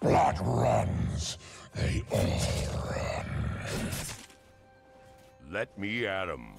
blood runs. They all run. Let me at 'em.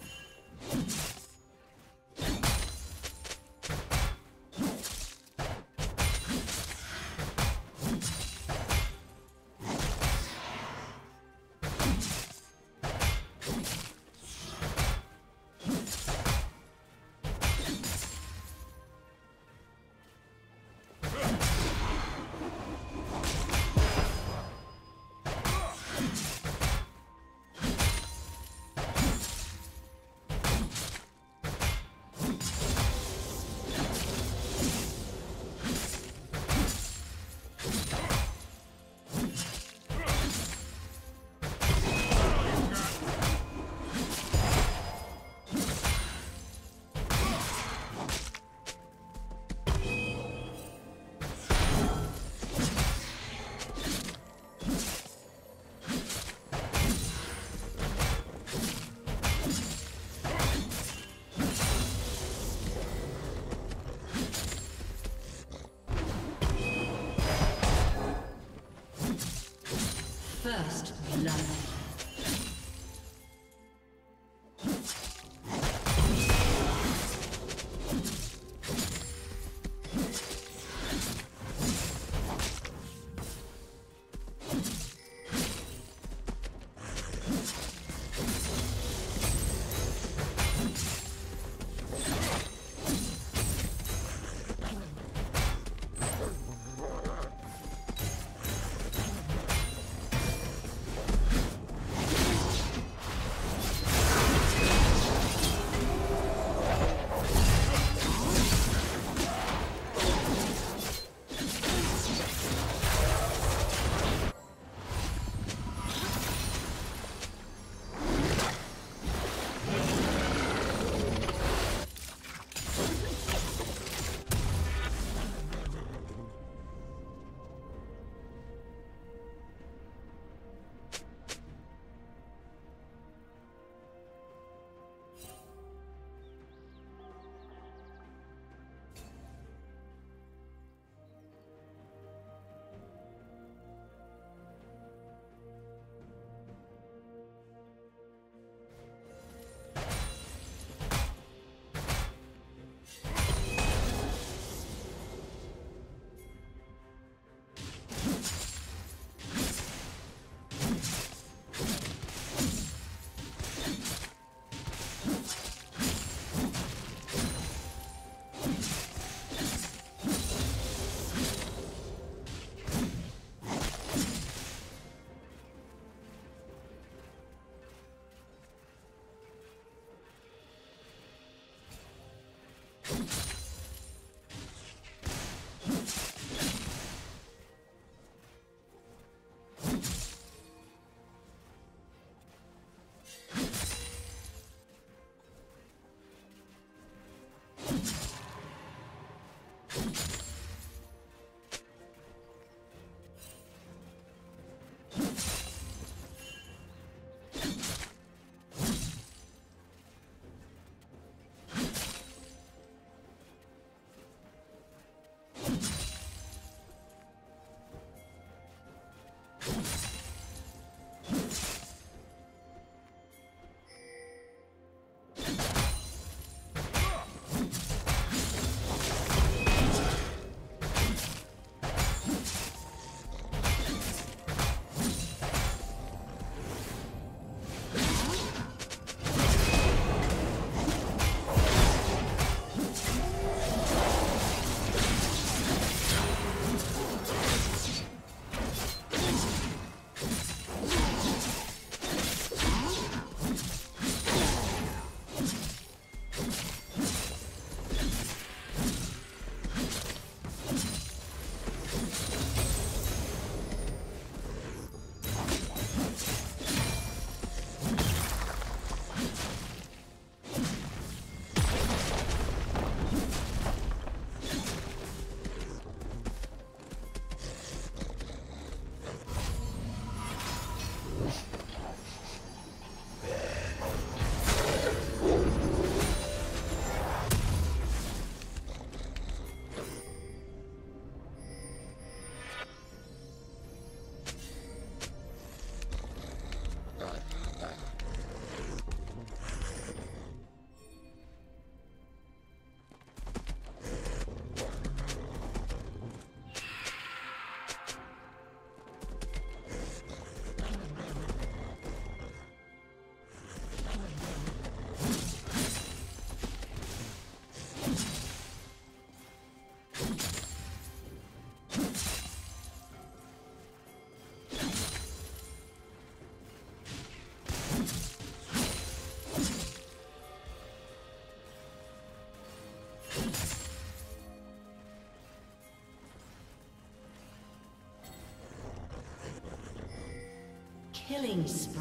Killing spree.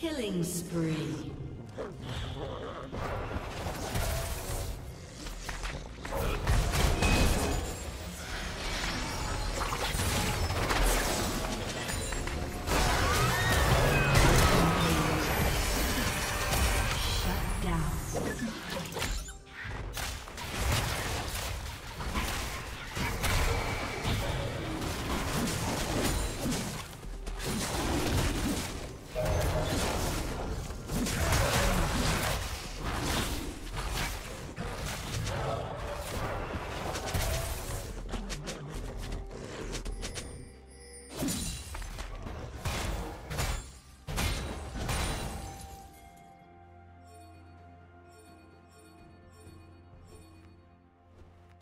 Killing spree.